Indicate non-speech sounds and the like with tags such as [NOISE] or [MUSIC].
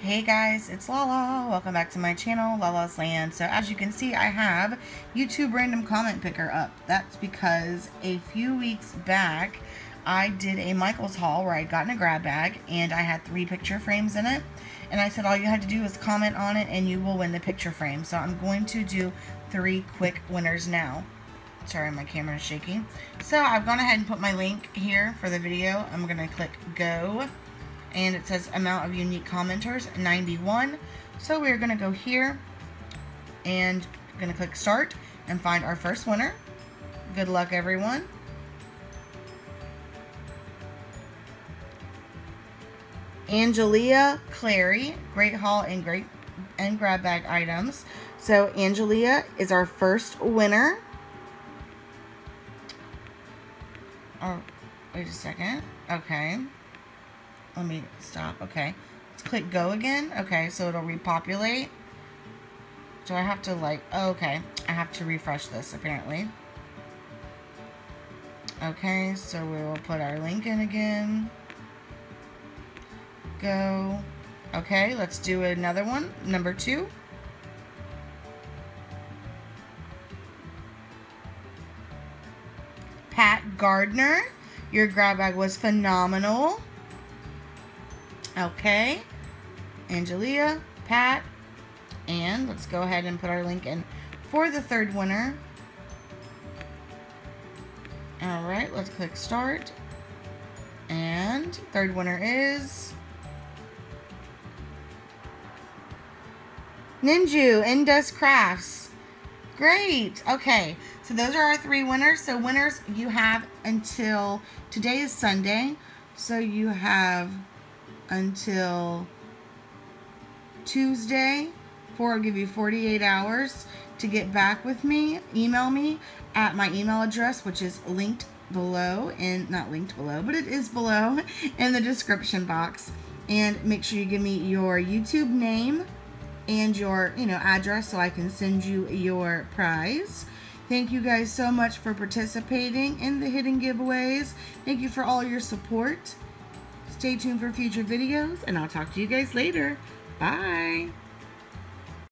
Hey guys, it's Lala. Welcome back to my channel, Lala's Land. So as you can see, I have YouTube Random Comment Picker up. That's because a few weeks back, I did a Michaels haul where I'd gotten a grab bag and I had three picture frames in it. And I said all you had to do was comment on it and you will win the picture frame. So I'm going to do three quick winners now. Sorry, my camera is shaking. So I've gone ahead and put my link here for the video. I'm going to click go and it says amount of unique commenters 91 so we're going to go here and going to click start and find our first winner. Good luck everyone. Angelia Clary great haul and great and grab bag items. So Angelia is our first winner. Oh wait a second. Okay let me stop. Okay. Let's click go again. Okay, so it'll repopulate. Do I have to like, oh, okay. I have to refresh this apparently. Okay, so we will put our link in again. Go. Okay, let's do another one. Number two. Pat Gardner. Your grab bag was phenomenal. Okay. Angelia, Pat, and let's go ahead and put our link in for the third winner. All right, let's click start. And third winner is Ninju Indus Crafts. Great. Okay, so those are our three winners. So winners, you have until today is Sunday. So you have until Tuesday for I'll give you 48 hours to get back with me. Email me at my email address, which is linked below and not linked below, but it is below [LAUGHS] in the description box. And make sure you give me your YouTube name and your, you know, address so I can send you your prize. Thank you guys so much for participating in the hidden giveaways. Thank you for all your support. Stay tuned for future videos, and I'll talk to you guys later. Bye.